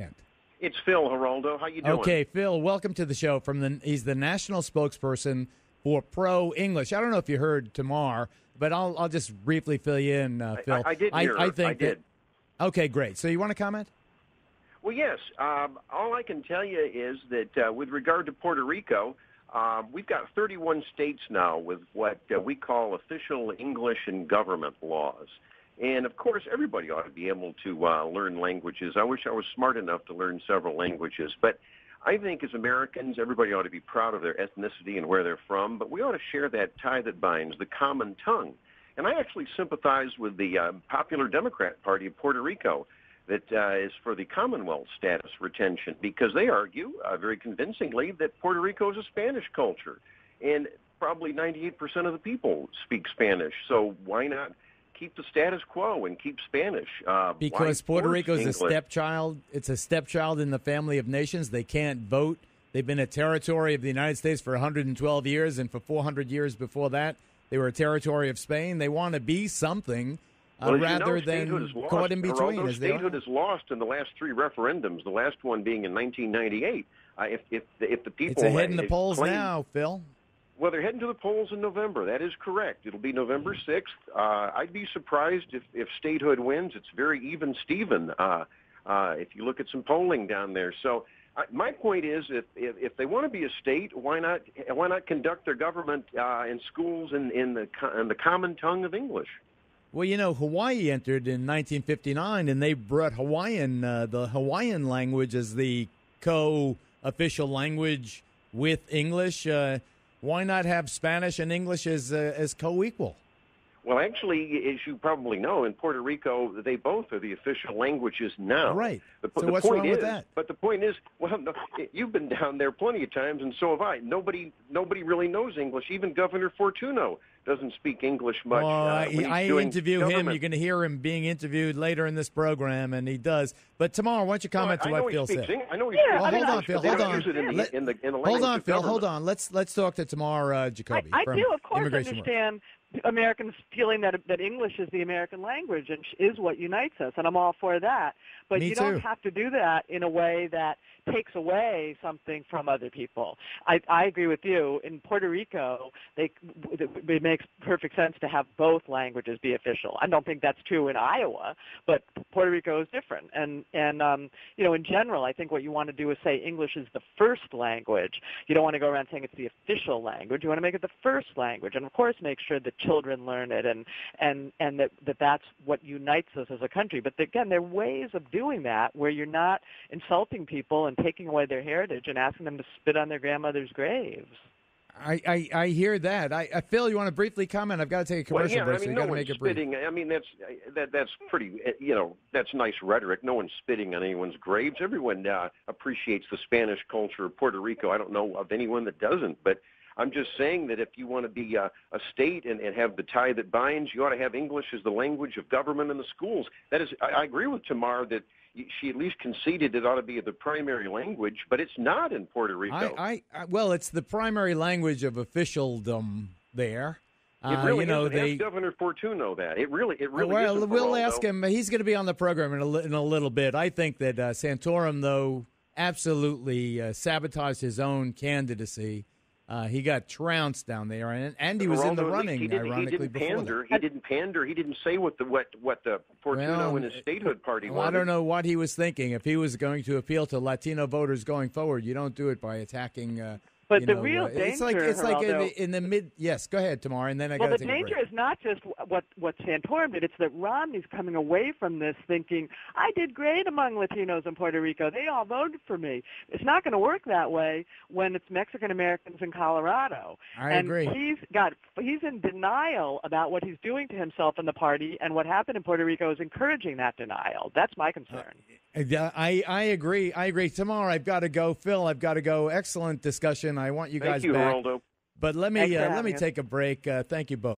Kent. It's Phil Geraldo. How you doing? Okay, Phil, welcome to the show. From the he's the national spokesperson for ProEnglish. I don't know if you heard Tamar, but I'll I'll just briefly fill you in, uh, Phil. I, I did hear. I, her. think I did. That, okay, great. So you want to comment? Well, yes. Um, all I can tell you is that uh, with regard to Puerto Rico, um, we've got 31 states now with what uh, we call official English and government laws. And of course, everybody ought to be able to uh, learn languages. I wish I was smart enough to learn several languages, but I think as Americans, everybody ought to be proud of their ethnicity and where they're from, but we ought to share that tie that binds, the common tongue. And I actually sympathize with the uh, popular Democrat Party of Puerto Rico that uh, is for the Commonwealth status retention because they argue uh, very convincingly that Puerto Rico is a Spanish culture. And probably 98% of the people speak Spanish. So why not keep the status quo and keep Spanish. Uh, because Puerto Rico is a stepchild. It's a stepchild in the family of nations. They can't vote. They've been a territory of the United States for 112 years, and for 400 years before that, they were a territory of Spain. They want to be something uh, well, rather you know, than lost. caught in between. Geraldo, statehood is lost in the last three referendums. The last one being in 1998. Uh, if if the, if the people It's ahead in the polls claim- now, Phil. Well, they're heading to the polls in November. That is correct. It'll be November 6th. Uh, I'd be surprised if, if statehood wins. It's very even Steven uh, uh, if you look at some polling down there. So uh, my point is, if, if, if they want to be a state, why not why not conduct their government uh, in schools in, in, the, in the common tongue of English? Well, you know, Hawaii entered in 1959, and they brought Hawaiian, uh, the Hawaiian language, as the co-official language with English. Uh, why not have Spanish and English as uh, as co-equal? Well, actually, as you probably know, in Puerto Rico, they both are the official languages now. Right. The, So the what's point wrong is, with that? But the point is, well, no, you've been down there plenty of times, and so have I. Nobody, nobody really knows English. Even Governor Fortuno doesn't speak English much. Well, uh, I, when I doing interview him. You're going to hear him being interviewed later in this program, and he does. But Tamar, why don't you comment I to know what Phil said? Eng- I know he Yeah, speaks Well, hold on, Phil. Hold on. in the, in the, in the hold on, Phil. Government. Hold on. Let's let's talk to Tamar uh, Jacoby. I, I from do, of course, Immigration Work. understand Americans feeling that that English is the American language and is what unites us, and I'm all for that. But Me you too. don't have to do that in a way that takes away something from other people. I, I agree with you. In Puerto Rico, they it makes perfect sense to have both languages be official. I don't think that's true in Iowa, but Puerto Rico is different. And and um, you know, in general, I think what you want to do is say English is the first language. You don't want to go around saying it's the official language. You want to make it the first language, and of course, make sure that children learn it, and and and that, that that's what unites us as a country. But again, there are ways of doing that where you're not insulting people and taking away their heritage and asking them to spit on their grandmother's graves. I, I, I hear that. I, I Phil, you want to briefly comment? I've got to take a Well, commercial yeah, break, I so mean, you no got to one's make it brief. spitting. I mean, that's that that's pretty. uh, You know, that's nice rhetoric. No one's spitting on anyone's graves. Everyone uh, appreciates the Spanish culture of Puerto Rico. I don't know of anyone that doesn't, but. I'm just saying that if you want to be a, a state and, and have the tie that binds, you ought to have English as the language of government in the schools. That is, I, I agree with Tamar that she at least conceded it ought to be the primary language, but it's not in Puerto Rico. I, I, I, well, it's the primary language of officialdom there. it Uh, really you know, they. Governor Fortuno that. It really, it really well, we'll ask him. He's going to be on the program in a, in a little bit. I think that uh, Santorum, though, absolutely uh, sabotaged his own candidacy. Uh, he got trounced down there, and, and he was in the Geraldo, at least running. He didn't, ironically, he didn't before pander. that. He didn't pander. He didn't say what the what what the Fortuno Well, and his statehood party Well, I don't know what he was thinking. If he was going to appeal to Latino voters going forward, you don't do it by attacking. Uh, But you the know, real uh, it's like danger, it's like in the, in the mid. Yes, go ahead, Tamar, and then I well, got the take a danger is not just what what Santorum did; it's that Romney's coming away from this thinking, "I did great among Latinos in Puerto Rico. They all voted for me." It's not going to work that way when it's Mexican Americans in Colorado. I and agree. he's got he's in denial about what he's doing to himself and the party, and what happened in Puerto Rico is encouraging that denial. That's my concern. Uh, I, I agree. I agree. Tamar I've got to go. Phil, I've got to go. Excellent discussion. I want you Thank guys you, back. Geraldo. But let me uh, let me take a break. Uh, thank you both.